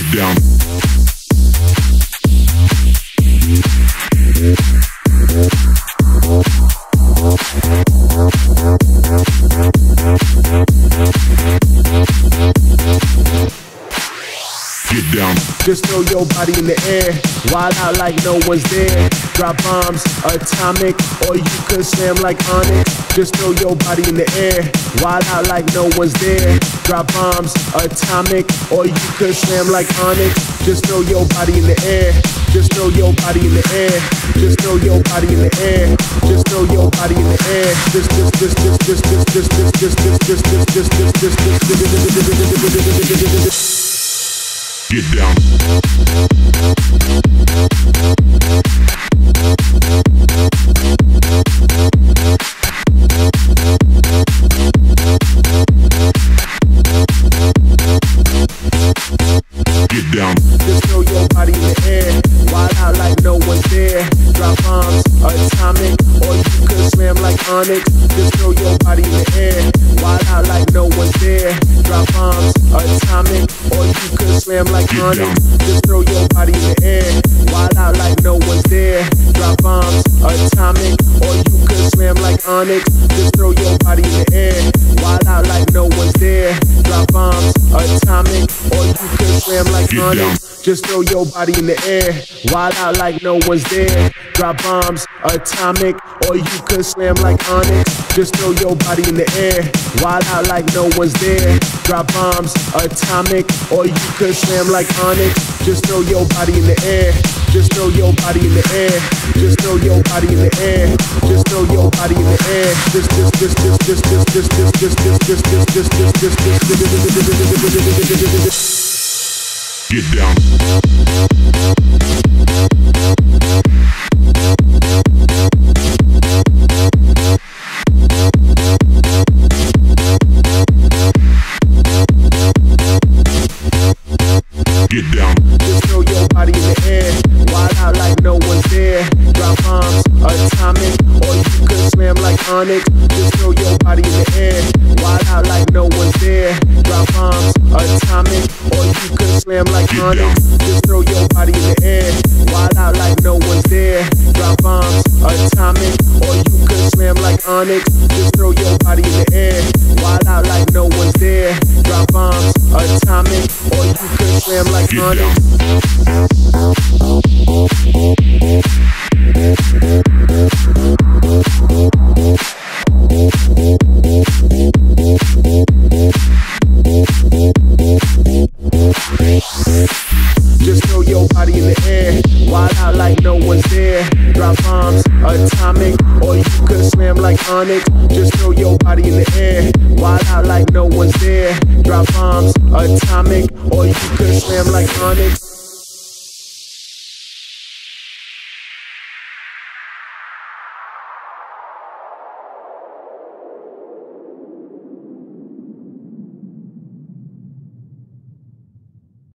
get down. Down. Just throw your body in the air. Wild out like no one's there. Drop bombs, atomic, or you could slam like Onyx. Just throw your body in the air. Wild out like no one's there. Drop bombs, atomic, or you could slam like Onyx. Just throw your body in the air. Just throw your body in the air. Just throw your body in the air. Just throw your body in the air. Just just just just just just just just just just just just just just just Get down. Throw your body in the air. Out like no one's there. Drop bombs, atomic, or you like Onyx. Slam like Onyx. Just throw your body in the air. Wild out like no one's there. Drop bombs, atomic, or you could slam like Onyx. Just throw your body in the air. Wild out like no one's there. Drop bombs, atomic, or you could slam like Onyx. Just throw your body in the air. Wild out like no one's there. Drop bombs, atomic, or you could slam like Onyx. Just throw your body in the air. Wild out like no one's there. Drop bombs, atomic, or you could slam like Onyx. Just throw your body in the air. Just throw your body in the air. Just throw your body in the air. Just throw your body in the air. Just just just just just just just just just just just just just just just Get down. Get down. Just throw your body in the air. Wild out like no one's there. Drop bombs, atomic, or you could slam like Onyx. Just throw your body in the air. Wild out like no one's there. Drop bombs, atomic, or you could slam like Get Onyx. down. Just throw your body in the air. Wild out like no one's there. Drop bombs, atomic, or you could slam like Onyx. Deep down. Body in the air. Wild out like no one's there. Drop bombs, atomic, or you could slam like Onyx. Just throw your body in the air. Wild out like no one's there. Drop bombs, atomic, or you could slam like Onyx.